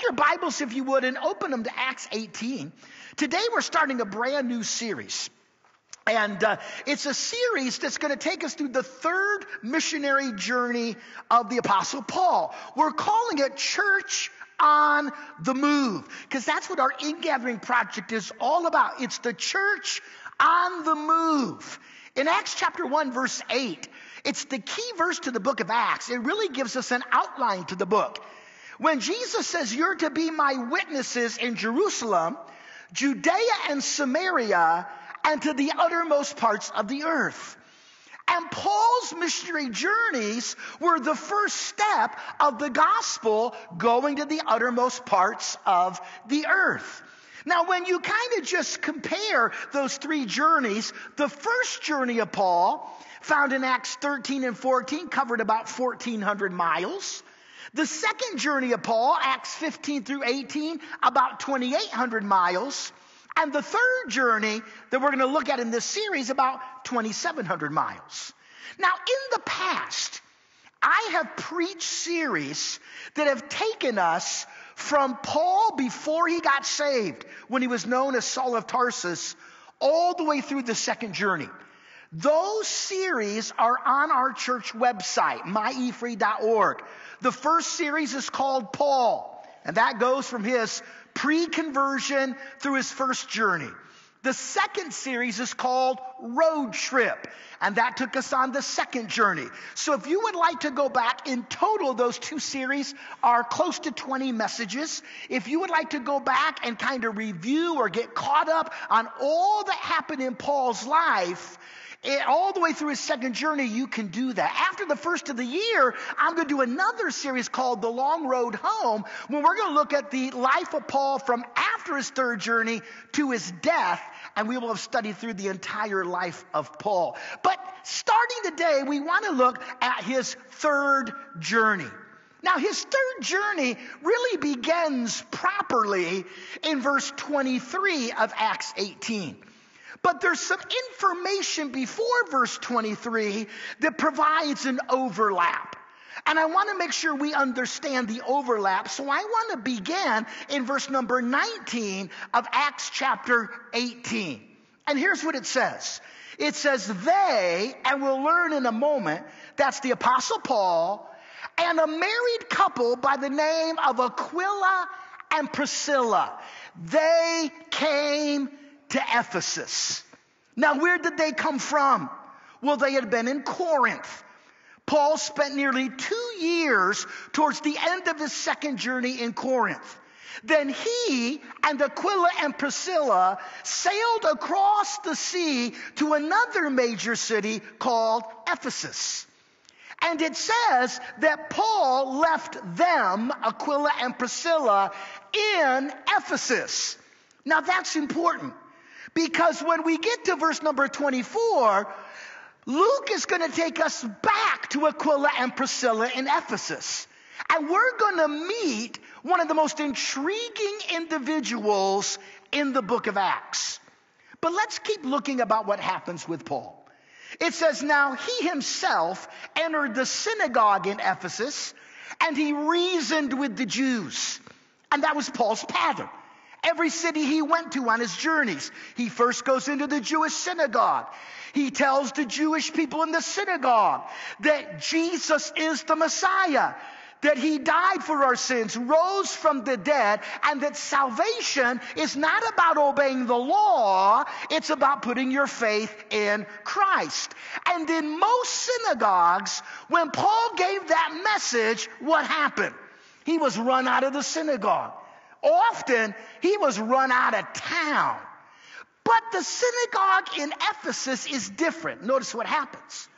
take your Bibles, if you would, and open them to Acts 18. Today we're starting a brand new series. And uh, it's a series that's going to take us through the third missionary journey of the Apostle Paul. We're calling it Church on the Move, because that's what our in-gathering project is all about. It's the church on the move. In Acts chapter 1, verse 8, it's the key verse to the book of Acts. It really gives us an outline to the book. When Jesus says, You're to be my witnesses in Jerusalem, Judea and Samaria, and to the uttermost parts of the earth. And Paul's missionary journeys were the first step of the gospel going to the uttermost parts of the earth. Now, when you kind of just compare those three journeys, the first journey of Paul, found in Acts 13 and 14, covered about 1,400 miles. The second journey of Paul, Acts 15 through 18, about 2,800 miles. And the third journey that we're going to look at in this series, about 2,700 miles. Now, in the past, I have preached series that have taken us from Paul before he got saved, when he was known as Saul of Tarsus, all the way through the second journey. Those series are on our church website, myefree.org. The first series is called Paul, and that goes from his pre-conversion through his first journey. The second series is called Road Trip, and that took us on the second journey. So if you would like to go back, in total, those two series are close to 20 messages. If you would like to go back and kind of review or get caught up on all that happened in Paul's life, it, all the way through his second journey, you can do that. After the first of the year, I'm going to do another series called The Long Road Home, where we're going to look at the life of Paul from after his third journey to his death, and we will have studied through the entire life of Paul. But starting today, we want to look at his third journey. Now, his third journey really begins properly in verse 23 of Acts 18. But there's some information before verse 23 that provides an overlap. And I want to make sure we understand the overlap. So I want to begin in verse number 19 of Acts chapter 18. And here's what it says. It says, they, and we'll learn in a moment, that's the apostle Paul and a married couple by the name of Aquila and Priscilla. They came to Ephesus. Now, where did they come from? Well, they had been in Corinth. Paul spent nearly two years towards the end of his second journey in Corinth. Then he and Aquila and Priscilla sailed across the sea to another major city called Ephesus. And it says that Paul left them, Aquila and Priscilla, in Ephesus. Now that's important because when we get to verse number 24, Luke is going to take us back to Aquila and Priscilla in Ephesus. And we're going to meet one of the most intriguing individuals in the book of Acts. But let's keep looking about what happens with Paul. It says, Now he himself entered the synagogue in Ephesus and he reasoned with the Jews. And that was Paul's pattern. Every city he went to on his journeys, he first goes into the Jewish synagogue. He tells the Jewish people in the synagogue that Jesus is the Messiah, that he died for our sins, rose from the dead, and that salvation is not about obeying the law, it's about putting your faith in Christ. And in most synagogues, when Paul gave that message, what happened? He was run out of the synagogue. Often he was run out of town. But the synagogue in Ephesus is different. Notice what happens.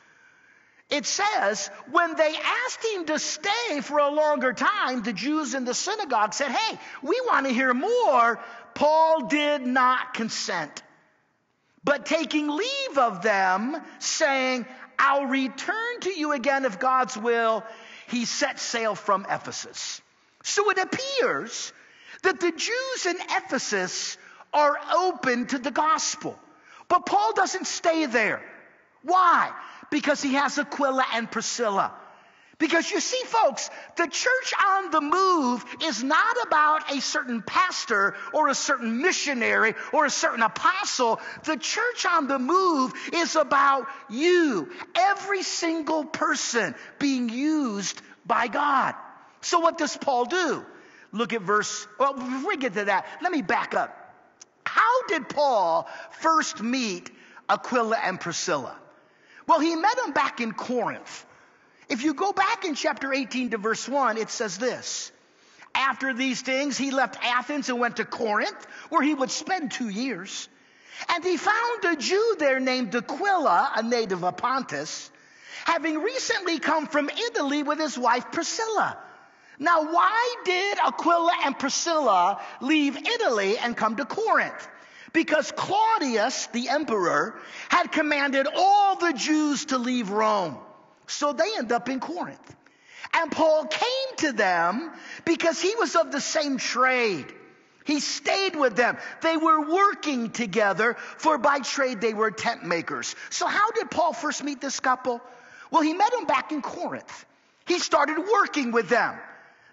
It says, when they asked him to stay for a longer time, the Jews in the synagogue said, Hey, we want to hear more. Paul did not consent. But taking leave of them, saying, I'll return to you again if God's will, he set sail from Ephesus. So it appears that the Jews in Ephesus are open to the gospel. But Paul doesn't stay there. Why? Because he has Aquila and Priscilla. Because you see, folks, the church on the move is not about a certain pastor or a certain missionary or a certain apostle. The church on the move is about you, every single person being used by God. So, what does Paul do? Look at verse, well, before we get to that, let me back up. How did Paul first meet Aquila and Priscilla? Well, he met them back in Corinth. If you go back in chapter 18 to verse 1, it says this. After these things, he left Athens and went to Corinth, where he would spend two years. And he found a Jew there named Aquila, a native of Pontus, having recently come from Italy with his wife Priscilla. Now, why did Aquila and Priscilla leave Italy and come to Corinth? Because Claudius, the emperor, had commanded all the Jews to leave Rome. So they end up in Corinth. And Paul came to them because he was of the same trade. He stayed with them. They were working together, for by trade they were tent makers. So, how did Paul first meet this couple? Well, he met them back in Corinth. He started working with them.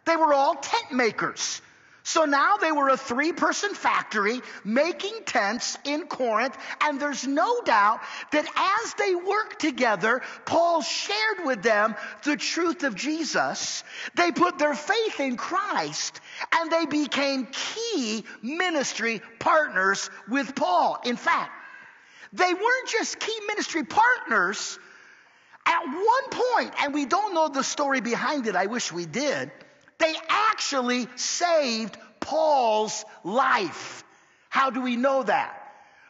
They were all tent makers. So now they were a three person factory making tents in Corinth, and there's no doubt that as they worked together, Paul shared with them the truth of Jesus. They put their faith in Christ, and they became key ministry partners with Paul. In fact, they weren't just key ministry partners. At one point, and we don't know the story behind it, I wish we did they actually saved Paul's life. How do we know that?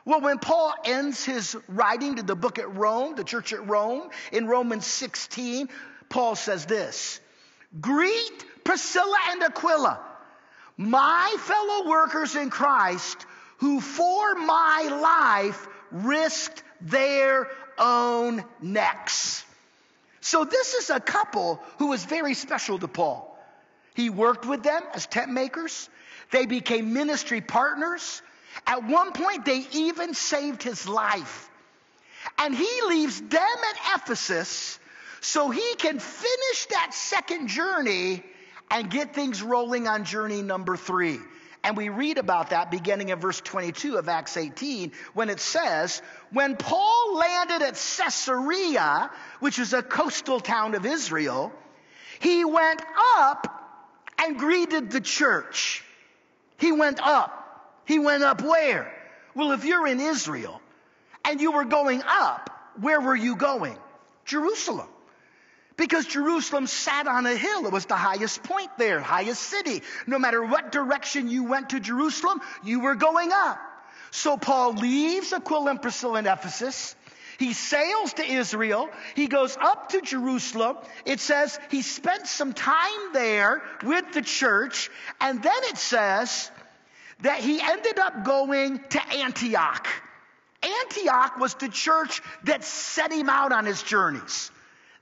Well, when Paul ends his writing to the book at Rome, the church at Rome, in Romans 16, Paul says this Greet Priscilla and Aquila, my fellow workers in Christ, who for my life risked their own necks. So, this is a couple who was very special to Paul. He worked with them as tent makers. They became ministry partners. At one point, they even saved his life. And he leaves them at Ephesus so he can finish that second journey and get things rolling on journey number three. And we read about that beginning in verse 22 of Acts 18 when it says, When Paul landed at Caesarea, which is a coastal town of Israel, he went up and greeted the church. He went up. He went up where? Well, if you're in Israel and you were going up, where were you going? Jerusalem. Because Jerusalem sat on a hill. It was the highest point there, highest city. No matter what direction you went to Jerusalem, you were going up. So Paul leaves Aquila and Priscilla in Ephesus. He sails to Israel. He goes up to Jerusalem. It says he spent some time there with the church. And then it says that he ended up going to Antioch. Antioch was the church that set him out on his journeys.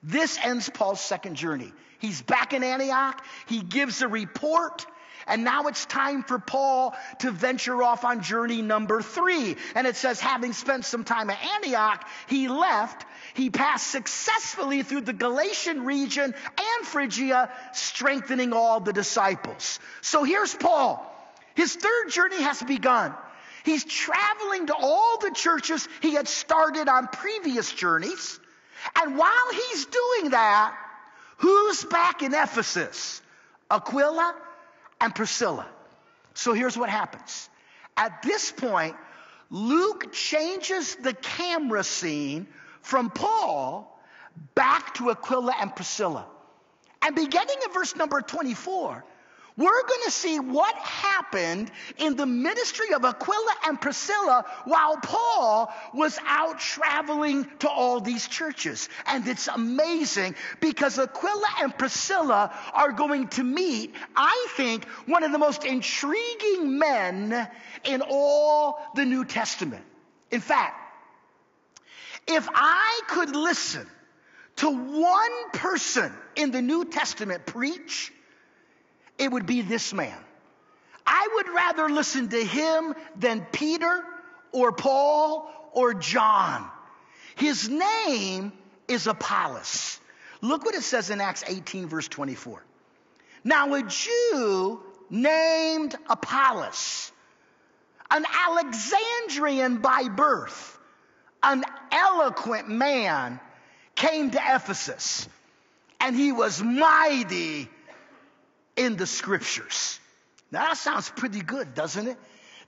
This ends Paul's second journey. He's back in Antioch. He gives a report. And now it's time for Paul to venture off on journey number three. And it says, having spent some time at Antioch, he left. He passed successfully through the Galatian region and Phrygia, strengthening all the disciples. So here's Paul. His third journey has begun. He's traveling to all the churches he had started on previous journeys. And while he's doing that, who's back in Ephesus? Aquila and Priscilla. So here's what happens. At this point, Luke changes the camera scene from Paul back to Aquila and Priscilla. And beginning in verse number 24, we're going to see what happened in the ministry of Aquila and Priscilla while Paul was out traveling to all these churches. And it's amazing because Aquila and Priscilla are going to meet, I think, one of the most intriguing men in all the New Testament. In fact, if I could listen to one person in the New Testament preach, it would be this man. I would rather listen to him than Peter or Paul or John. His name is Apollos. Look what it says in Acts 18, verse 24. Now, a Jew named Apollos, an Alexandrian by birth, an eloquent man, came to Ephesus, and he was mighty in the scriptures. Now, that sounds pretty good, doesn't it?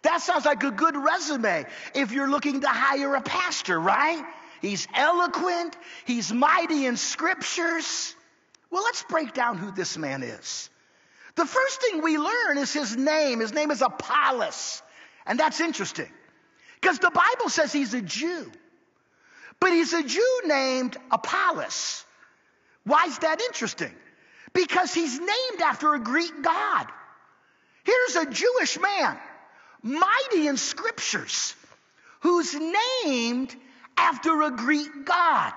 That sounds like a good resume if you're looking to hire a pastor, right? He's eloquent, he's mighty in scriptures. Well, let's break down who this man is. The first thing we learn is his name. His name is Apollos. And that's interesting because the Bible says he's a Jew, but he's a Jew named Apollos. Why is that interesting? Because he's named after a Greek god. Here's a Jewish man, mighty in scriptures, who's named after a Greek god.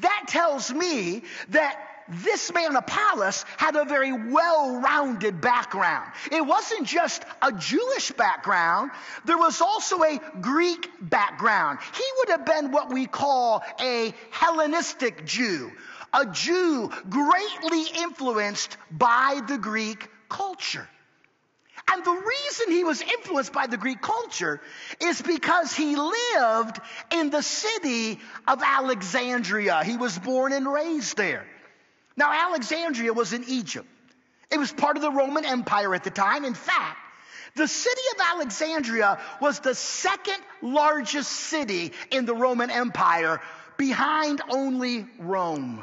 That tells me that this man Apollos had a very well-rounded background. It wasn't just a Jewish background, there was also a Greek background. He would have been what we call a Hellenistic Jew, a Jew greatly influenced by the Greek culture. And the reason he was influenced by the Greek culture is because he lived in the city of Alexandria. He was born and raised there. Now, Alexandria was in Egypt. It was part of the Roman Empire at the time. In fact, the city of Alexandria was the second largest city in the Roman Empire behind only Rome.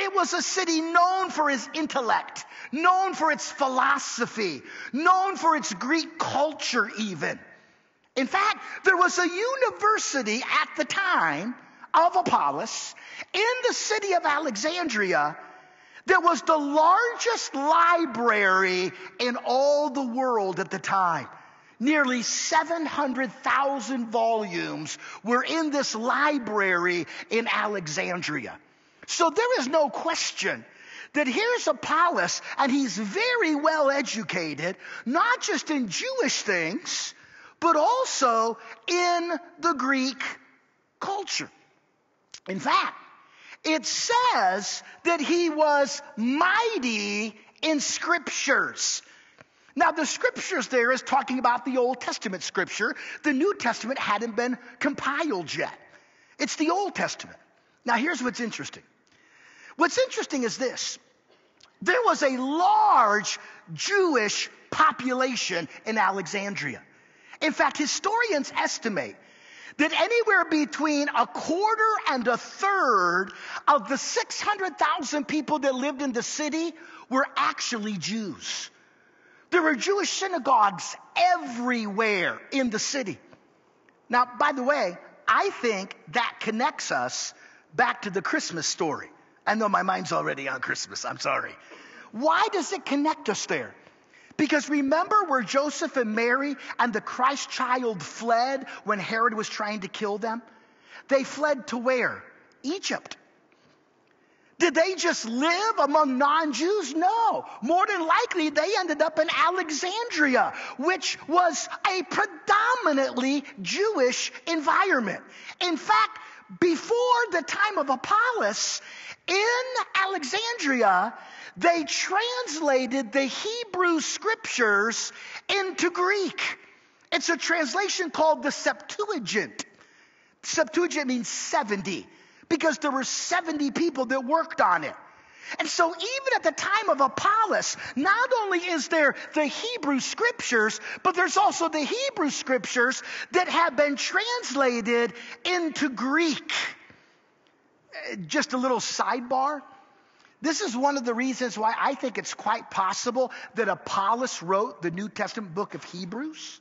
It was a city known for its intellect, known for its philosophy, known for its Greek culture, even. In fact, there was a university at the time of Apollos in the city of Alexandria that was the largest library in all the world at the time. Nearly 700,000 volumes were in this library in Alexandria. So there is no question that here's Apollos, and he's very well educated, not just in Jewish things, but also in the Greek culture. In fact, it says that he was mighty in scriptures. Now, the scriptures there is talking about the Old Testament scripture. The New Testament hadn't been compiled yet. It's the Old Testament. Now, here's what's interesting. What's interesting is this there was a large Jewish population in Alexandria. In fact, historians estimate that anywhere between a quarter and a third of the 600,000 people that lived in the city were actually Jews. There were Jewish synagogues everywhere in the city. Now, by the way, I think that connects us back to the Christmas story. I know my mind's already on Christmas. I'm sorry. Why does it connect us there? Because remember where Joseph and Mary and the Christ child fled when Herod was trying to kill them? They fled to where? Egypt. Did they just live among non Jews? No. More than likely, they ended up in Alexandria, which was a predominantly Jewish environment. In fact, before the time of Apollos, in Alexandria, they translated the Hebrew scriptures into Greek. It's a translation called the Septuagint. Septuagint means 70 because there were 70 people that worked on it. And so, even at the time of Apollos, not only is there the Hebrew scriptures, but there's also the Hebrew scriptures that have been translated into Greek. Uh, just a little sidebar. This is one of the reasons why I think it's quite possible that Apollos wrote the New Testament book of Hebrews.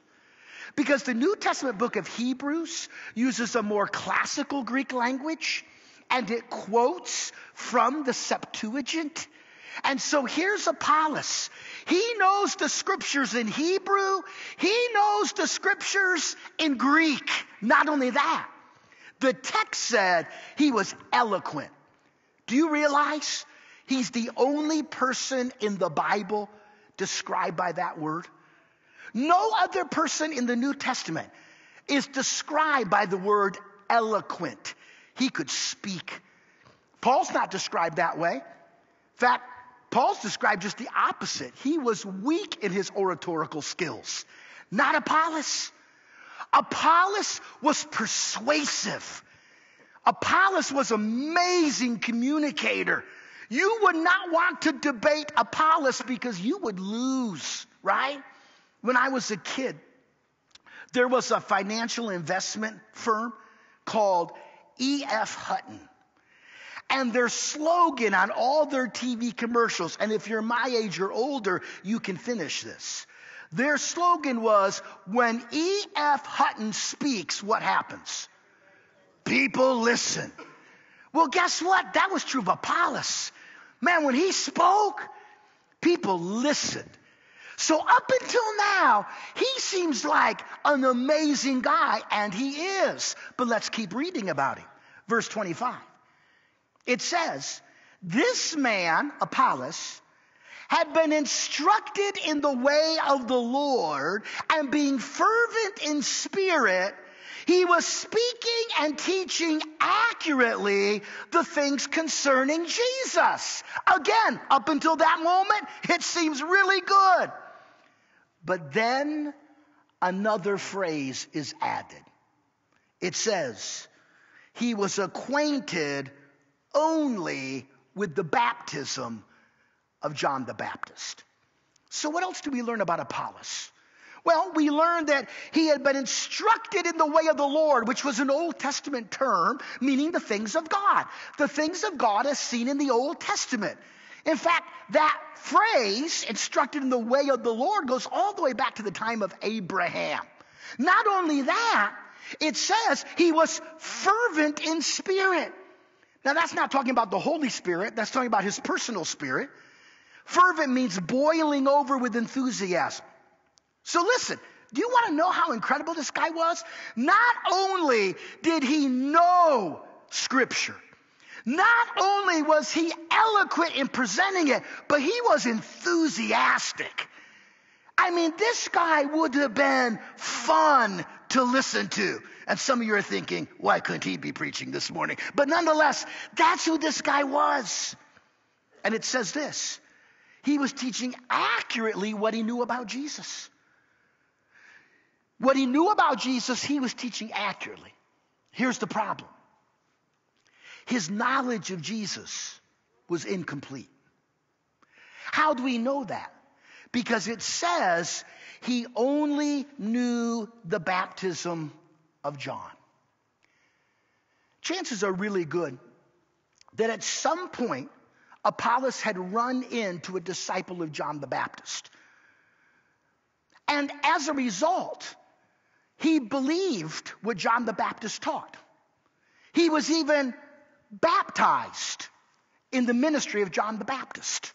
Because the New Testament book of Hebrews uses a more classical Greek language and it quotes from the Septuagint. And so here's Apollos. He knows the scriptures in Hebrew. He knows the scriptures in Greek. Not only that, the text said he was eloquent. Do you realize he's the only person in the Bible described by that word? No other person in the New Testament is described by the word eloquent. He could speak Paul's not described that way. In fact, Paul's described just the opposite. He was weak in his oratorical skills, not Apollos. Apollos was persuasive. Apollos was amazing communicator. You would not want to debate Apollos because you would lose, right? When I was a kid, there was a financial investment firm called E.F. Hutton. And their slogan on all their TV commercials, and if you're my age or older, you can finish this. Their slogan was, when E.F. Hutton speaks, what happens? People listen. Well, guess what? That was true of Apollos. Man, when he spoke, people listened. So up until now, he seems like an amazing guy, and he is. But let's keep reading about him. Verse 25. It says, This man, Apollos, had been instructed in the way of the Lord, and being fervent in spirit, he was speaking and teaching accurately the things concerning Jesus. Again, up until that moment, it seems really good. But then another phrase is added. It says, He was acquainted only with the baptism of John the Baptist. So, what else do we learn about Apollos? Well, we learned that he had been instructed in the way of the Lord, which was an Old Testament term meaning the things of God. The things of God as seen in the Old Testament. In fact, that phrase, instructed in the way of the Lord, goes all the way back to the time of Abraham. Not only that, it says he was fervent in spirit. Now, that's not talking about the Holy Spirit, that's talking about his personal spirit. Fervent means boiling over with enthusiasm. So, listen, do you want to know how incredible this guy was? Not only did he know Scripture, not only was he eloquent in presenting it, but he was enthusiastic. I mean, this guy would have been fun to listen to. And some of you are thinking, why couldn't he be preaching this morning? But nonetheless, that's who this guy was. And it says this he was teaching accurately what he knew about Jesus. What he knew about Jesus, he was teaching accurately. Here's the problem his knowledge of Jesus was incomplete. How do we know that? Because it says he only knew the baptism of John. Chances are really good that at some point Apollos had run into a disciple of John the Baptist. And as a result, he believed what John the Baptist taught. He was even baptized in the ministry of John the Baptist.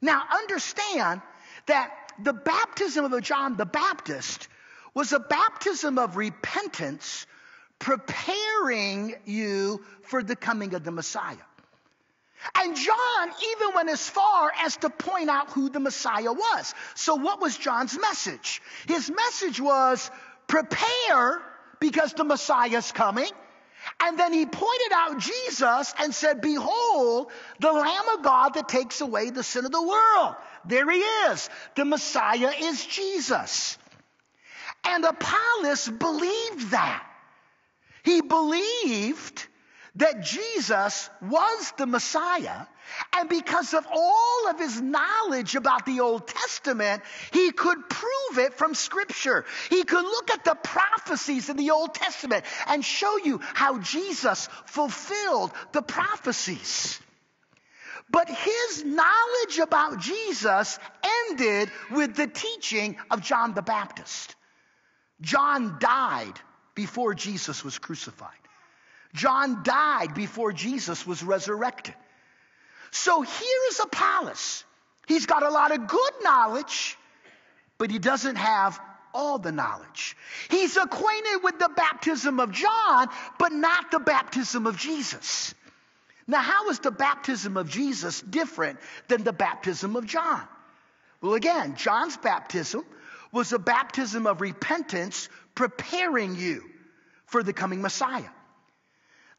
Now, understand that the baptism of John the Baptist was a baptism of repentance, preparing you for the coming of the Messiah. And John even went as far as to point out who the Messiah was. So, what was John's message? His message was prepare because the Messiah's coming. And then he pointed out Jesus and said, Behold, the Lamb of God that takes away the sin of the world. There he is. The Messiah is Jesus. And Apollos believed that. He believed that Jesus was the Messiah. And because of all of his knowledge about the Old Testament, he could prove it from Scripture. He could look at the prophecies in the Old Testament and show you how Jesus fulfilled the prophecies. But his knowledge about Jesus ended with the teaching of John the Baptist. John died before Jesus was crucified. John died before Jesus was resurrected. So here is Apollos. He's got a lot of good knowledge, but he doesn't have all the knowledge. He's acquainted with the baptism of John, but not the baptism of Jesus. Now, how is the baptism of Jesus different than the baptism of John? Well, again, John's baptism was a baptism of repentance preparing you for the coming Messiah.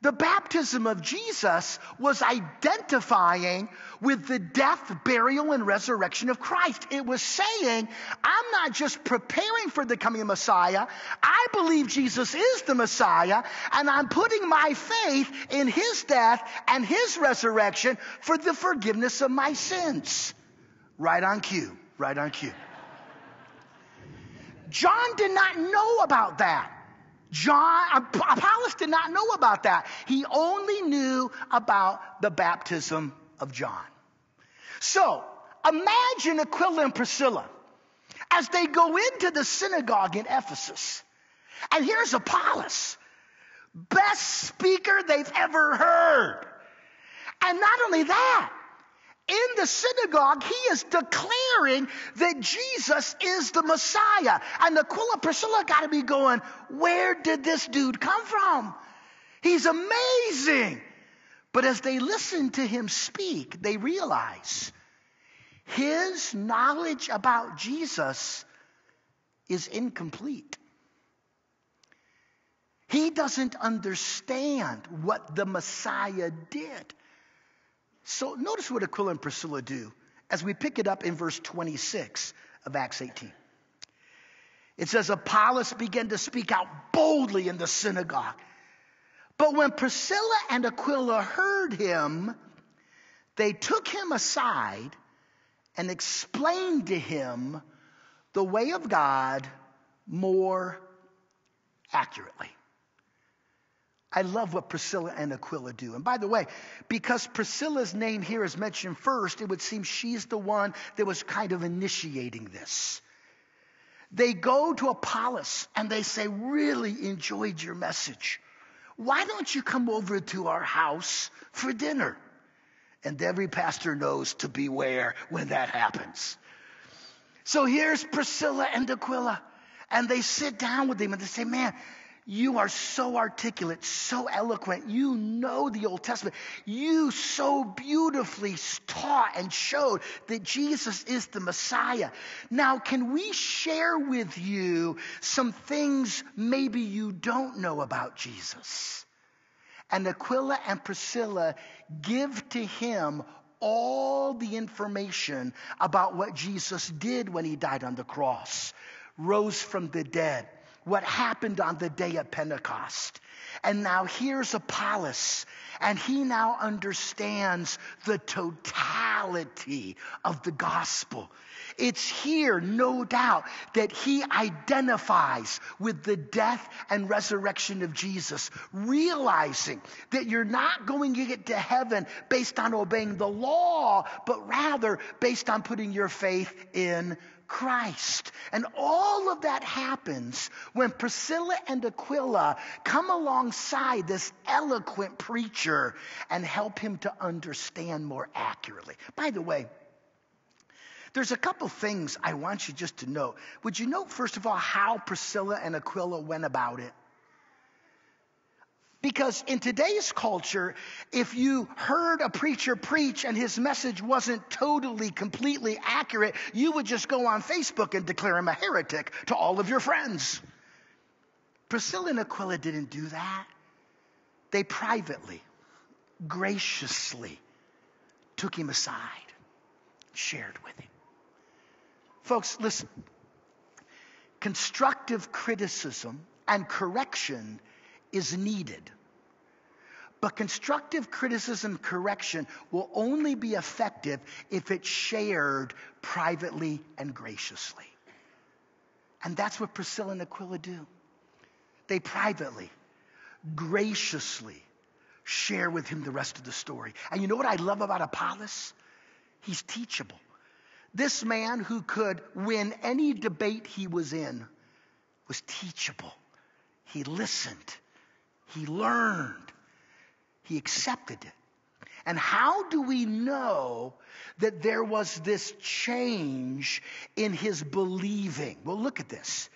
The baptism of Jesus was identifying with the death, burial, and resurrection of Christ. It was saying, I'm not just preparing for the coming of Messiah. I believe Jesus is the Messiah, and I'm putting my faith in his death and his resurrection for the forgiveness of my sins. Right on cue. Right on cue. John did not know about that. John, uh, Apollos did not know about that. He only knew about the baptism of John. So, imagine Aquila and Priscilla as they go into the synagogue in Ephesus. And here's Apollos, best speaker they've ever heard. And not only that, in the synagogue, he is declaring that Jesus is the Messiah. And Aquila Priscilla got to be going, where did this dude come from? He's amazing. But as they listen to him speak, they realize his knowledge about Jesus is incomplete. He doesn't understand what the Messiah did. So notice what Aquila and Priscilla do as we pick it up in verse 26 of Acts 18. It says, Apollos began to speak out boldly in the synagogue. But when Priscilla and Aquila heard him, they took him aside and explained to him the way of God more accurately. I love what Priscilla and Aquila do. And by the way, because Priscilla's name here is mentioned first, it would seem she's the one that was kind of initiating this. They go to Apollos and they say, Really enjoyed your message. Why don't you come over to our house for dinner? And every pastor knows to beware when that happens. So here's Priscilla and Aquila. And they sit down with him and they say, Man, you are so articulate, so eloquent. You know the Old Testament. You so beautifully taught and showed that Jesus is the Messiah. Now, can we share with you some things maybe you don't know about Jesus? And Aquila and Priscilla give to him all the information about what Jesus did when he died on the cross, rose from the dead what happened on the day of Pentecost. And now here's Apollos, and he now understands the totality of the gospel. It's here, no doubt, that he identifies with the death and resurrection of Jesus, realizing that you're not going to get to heaven based on obeying the law, but rather based on putting your faith in Christ. And all of that happens when Priscilla and Aquila come alongside this eloquent preacher and help him to understand more accurately. By the way, there's a couple things I want you just to know. Would you note, first of all, how Priscilla and Aquila went about it? Because in today's culture, if you heard a preacher preach and his message wasn't totally, completely accurate, you would just go on Facebook and declare him a heretic to all of your friends. Priscilla and Aquila didn't do that. They privately, graciously took him aside, shared with him. Folks, listen. Constructive criticism and correction is needed. But constructive criticism correction will only be effective if it's shared privately and graciously. And that's what Priscilla and Aquila do. They privately, graciously share with him the rest of the story. And you know what I love about Apollos? He's teachable. This man who could win any debate he was in was teachable. He listened. He learned. He accepted it. And how do we know that there was this change in his believing? Well, look at this.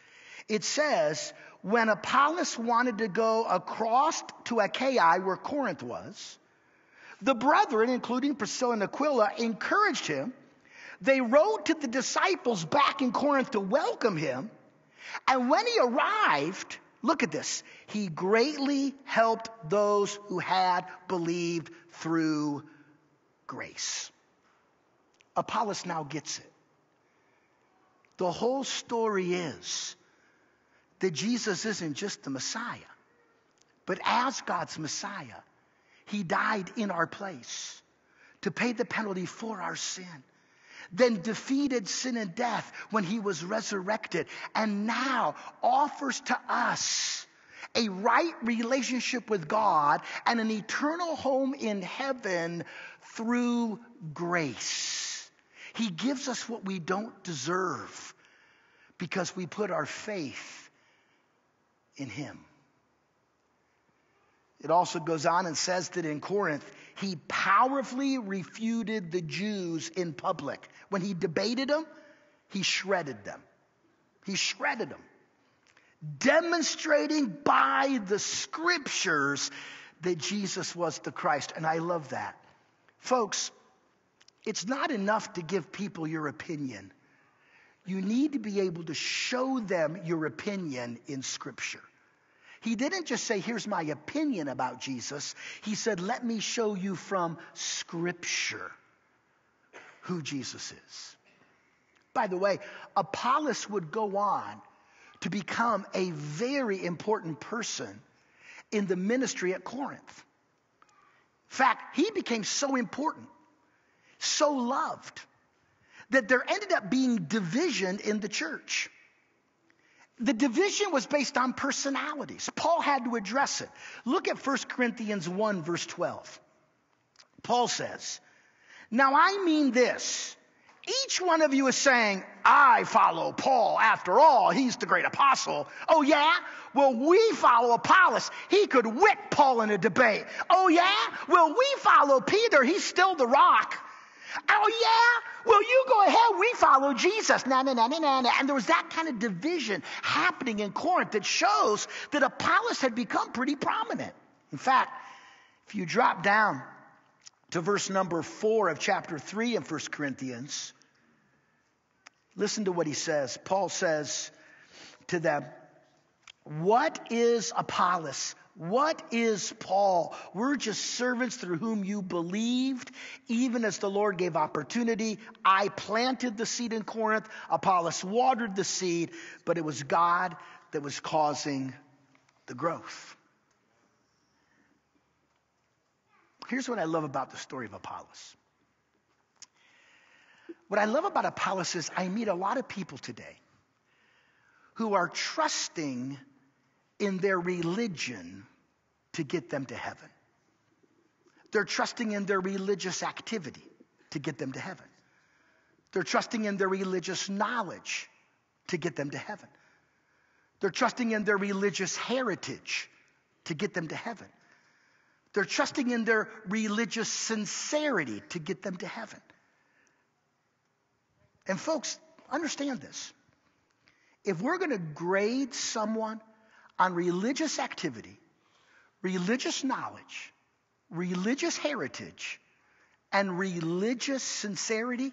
It says, when Apollos wanted to go across to Achaia, where Corinth was, the brethren, including Priscilla and Aquila, encouraged him. They wrote to the disciples back in Corinth to welcome him. And when he arrived, Look at this. He greatly helped those who had believed through grace. Apollos now gets it. The whole story is that Jesus isn't just the Messiah, but as God's Messiah, He died in our place to pay the penalty for our sin then defeated sin and death when he was resurrected, and now offers to us a right relationship with God and an eternal home in heaven through grace. He gives us what we don't deserve because we put our faith in him. It also goes on and says that in Corinth, he powerfully refuted the Jews in public. When he debated them, he shredded them. He shredded them, demonstrating by the scriptures that Jesus was the Christ. And I love that. Folks, it's not enough to give people your opinion. You need to be able to show them your opinion in Scripture. He didn't just say, Here's my opinion about Jesus. He said, Let me show you from Scripture who Jesus is. By the way, Apollos would go on to become a very important person in the ministry at Corinth. In fact, he became so important, so loved, that there ended up being division in the church the division was based on personalities. Paul had to address it. Look at 1 Corinthians 1, verse 12. Paul says, Now I mean this. Each one of you is saying, I follow Paul. After all, he's the great apostle. Oh, yeah? Well, we follow Apollos. He could whip Paul in a debate. Oh, yeah? Well, we follow Peter. He's still the rock. Oh, yeah? Well, you go ahead. We follow Jesus. Nah, nah, nah, nah, nah, nah. And there was that kind of division happening in Corinth that shows that Apollos had become pretty prominent. In fact, if you drop down to verse number four of chapter three in 1 Corinthians, listen to what he says. Paul says to them, What is Apollos? What is Paul? We're just servants through whom you believed, even as the Lord gave opportunity. I planted the seed in Corinth, Apollos watered the seed, but it was God that was causing the growth. Here's what I love about the story of Apollos. What I love about Apollos is I meet a lot of people today who are trusting in their religion to get them to heaven. They're trusting in their religious activity to get them to heaven. They're trusting in their religious knowledge to get them to heaven. They're trusting in their religious heritage to get them to heaven. They're trusting in their religious sincerity to get them to heaven. And folks, understand this. If we're going to grade someone on religious activity, religious knowledge, religious heritage, and religious sincerity,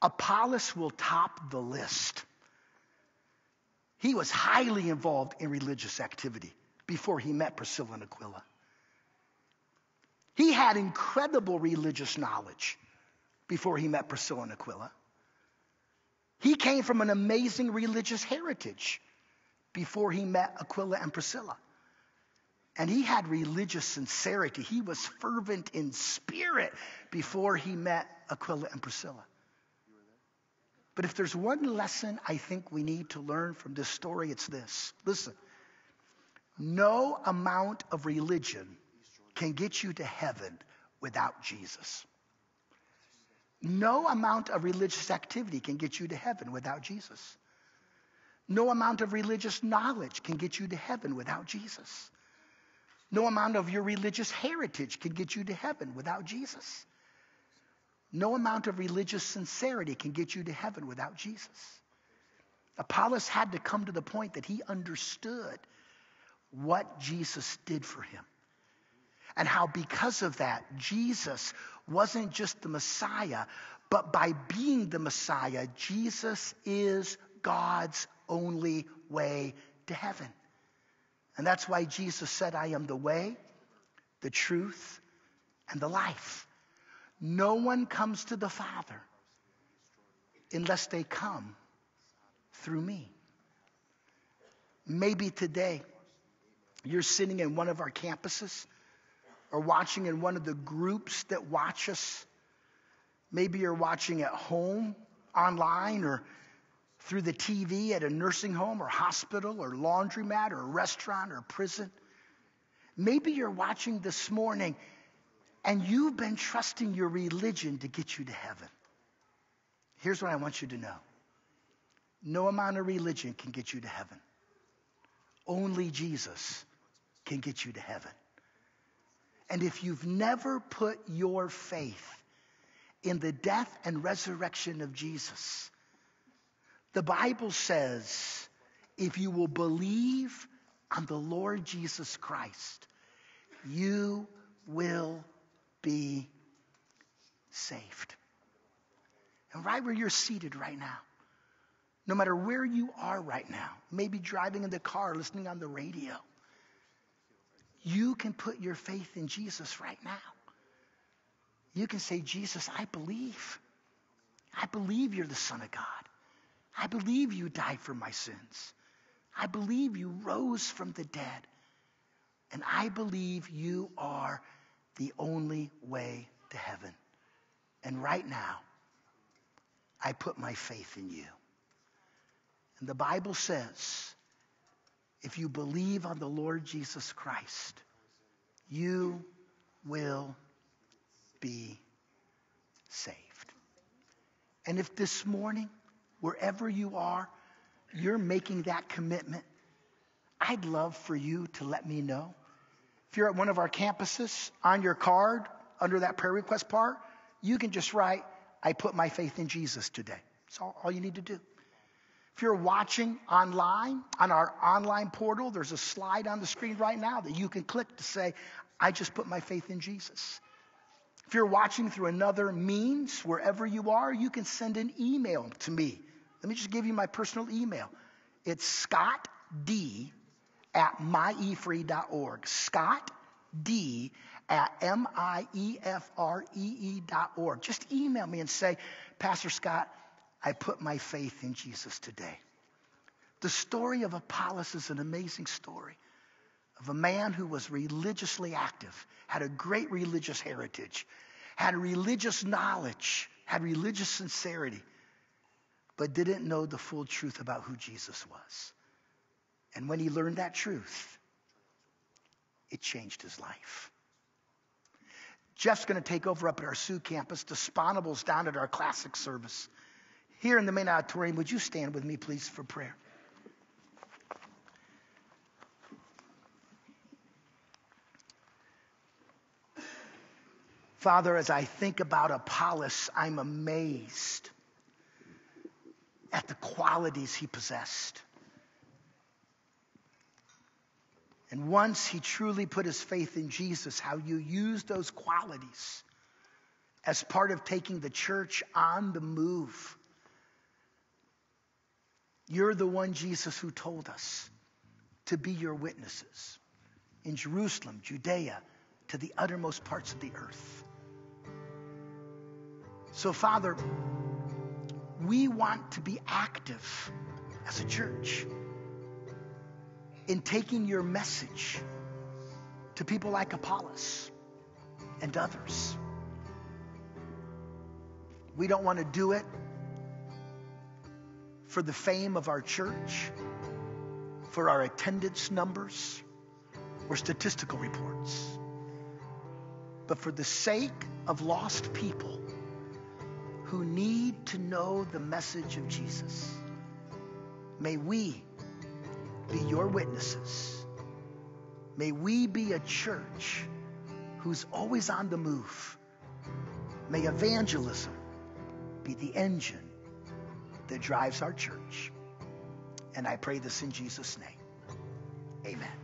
Apollos will top the list. He was highly involved in religious activity before he met Priscilla and Aquila. He had incredible religious knowledge before he met Priscilla and Aquila. He came from an amazing religious heritage before he met Aquila and Priscilla. And he had religious sincerity. He was fervent in spirit before he met Aquila and Priscilla. But if there's one lesson I think we need to learn from this story, it's this. Listen, no amount of religion can get you to heaven without Jesus. No amount of religious activity can get you to heaven without Jesus. No amount of religious knowledge can get you to heaven without Jesus. No amount of your religious heritage can get you to heaven without Jesus. No amount of religious sincerity can get you to heaven without Jesus. Apollos had to come to the point that he understood what Jesus did for him. And how, because of that, Jesus wasn't just the Messiah, but by being the Messiah, Jesus is God's only way to heaven. And that's why Jesus said, I am the way, the truth, and the life. No one comes to the Father unless they come through me. Maybe today you're sitting in one of our campuses or watching in one of the groups that watch us. Maybe you're watching at home, online, or through the TV at a nursing home or hospital or laundromat or restaurant or prison. Maybe you're watching this morning and you've been trusting your religion to get you to heaven. Here's what I want you to know no amount of religion can get you to heaven. Only Jesus can get you to heaven. And if you've never put your faith in the death and resurrection of Jesus, the Bible says if you will believe on the Lord Jesus Christ, you will be saved. And right where you're seated right now, no matter where you are right now, maybe driving in the car, listening on the radio, you can put your faith in Jesus right now. You can say, Jesus, I believe. I believe you're the Son of God. I believe you died for my sins. I believe you rose from the dead. And I believe you are the only way to heaven. And right now, I put my faith in you. And the Bible says, if you believe on the Lord Jesus Christ, you will be saved. And if this morning, wherever you are, you're making that commitment, I'd love for you to let me know. If you're at one of our campuses, on your card, under that prayer request part, you can just write, I put my faith in Jesus today. That's all, you need to do. If you're watching online, on our online portal, there's a slide on the screen right now that you can click to say, I just put my faith in Jesus. If you're watching through another means, wherever you are, you can send an email to me. Let me just give you my personal email. It's Scott D at myefree.org. Scott D at M-I-E-F-R-E-E dot org. Just email me and say, Pastor Scott, I put my faith in Jesus today. The story of Apollos is an amazing story of a man who was religiously active, had a great religious heritage, had religious knowledge, had religious sincerity, but didn't know the full truth about who Jesus was. And when he learned that truth, it changed his life. Jeff's going to take over up at our Sioux campus. The down at our classic service. Here in the main auditorium, would you stand with me, please, for prayer? Father, as I think about Apollos, I'm amazed at the qualities he possessed. And once he truly put his faith in Jesus, how you use those qualities as part of taking the church on the move. You're the one, Jesus, who told us to be your witnesses in Jerusalem, Judea, to the uttermost parts of the earth. So, Father, we want to be active as a church in taking your message to people like Apollos and others. We don't want to do it for the fame of our church, for our attendance numbers, or statistical reports, but for the sake of lost people who need to know the message of Jesus. May we be your witnesses. May we be a church who's always on the move. May evangelism be the engine that drives our church. And I pray this in Jesus' name. Amen.